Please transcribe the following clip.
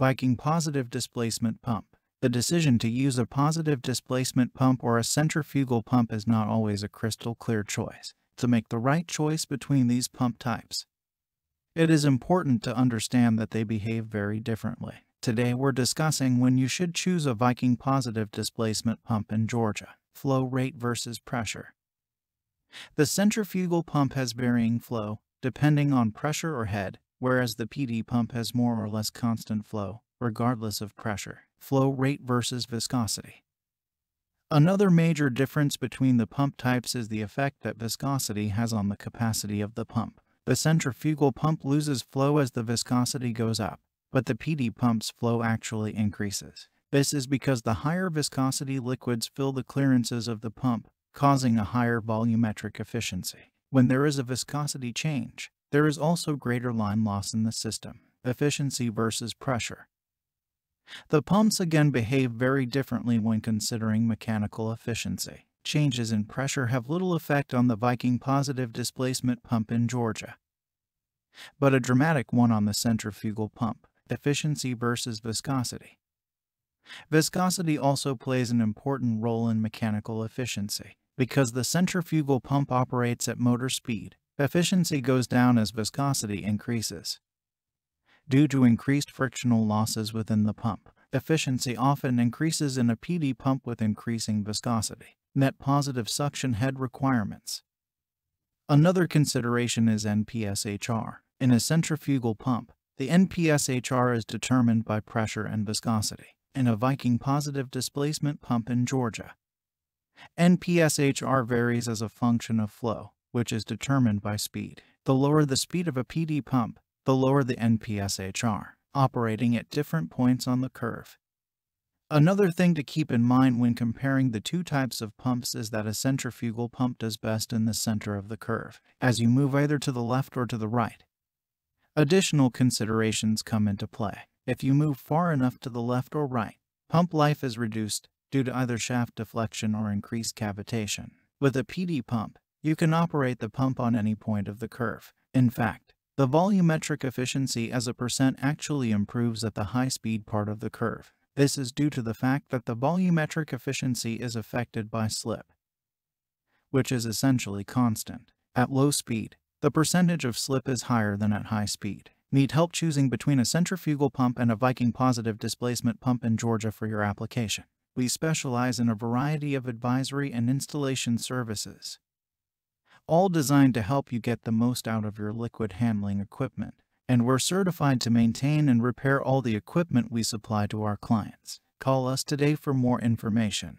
Viking Positive Displacement Pump. The decision to use a positive displacement pump or a centrifugal pump is not always a crystal clear choice. To make the right choice between these pump types, it is important to understand that they behave very differently. Today we're discussing when you should choose a Viking positive displacement pump in Georgia, flow rate versus pressure. The centrifugal pump has varying flow, depending on pressure or head, whereas the PD pump has more or less constant flow, regardless of pressure, flow rate versus viscosity. Another major difference between the pump types is the effect that viscosity has on the capacity of the pump. The centrifugal pump loses flow as the viscosity goes up, but the PD pump's flow actually increases. This is because the higher viscosity liquids fill the clearances of the pump, causing a higher volumetric efficiency. When there is a viscosity change, there is also greater line loss in the system, efficiency versus pressure. The pumps again behave very differently when considering mechanical efficiency. Changes in pressure have little effect on the Viking positive displacement pump in Georgia, but a dramatic one on the centrifugal pump, efficiency versus viscosity. Viscosity also plays an important role in mechanical efficiency. Because the centrifugal pump operates at motor speed, efficiency goes down as viscosity increases. Due to increased frictional losses within the pump, efficiency often increases in a PD pump with increasing viscosity. Net positive suction head requirements. Another consideration is NPSHR. In a centrifugal pump, the NPSHR is determined by pressure and viscosity. In a Viking positive displacement pump in Georgia, NPSHR varies as a function of flow, which is determined by speed. The lower the speed of a PD pump, the lower the NPSHR, operating at different points on the curve. Another thing to keep in mind when comparing the two types of pumps is that a centrifugal pump does best in the center of the curve, as you move either to the left or to the right. Additional considerations come into play. If you move far enough to the left or right, pump life is reduced due to either shaft deflection or increased cavitation. With a PD pump, you can operate the pump on any point of the curve. In fact, the volumetric efficiency as a percent actually improves at the high-speed part of the curve. This is due to the fact that the volumetric efficiency is affected by slip, which is essentially constant. At low speed, the percentage of slip is higher than at high speed. Need help choosing between a centrifugal pump and a Viking positive displacement pump in Georgia for your application? We specialize in a variety of advisory and installation services, all designed to help you get the most out of your liquid handling equipment. And we're certified to maintain and repair all the equipment we supply to our clients. Call us today for more information.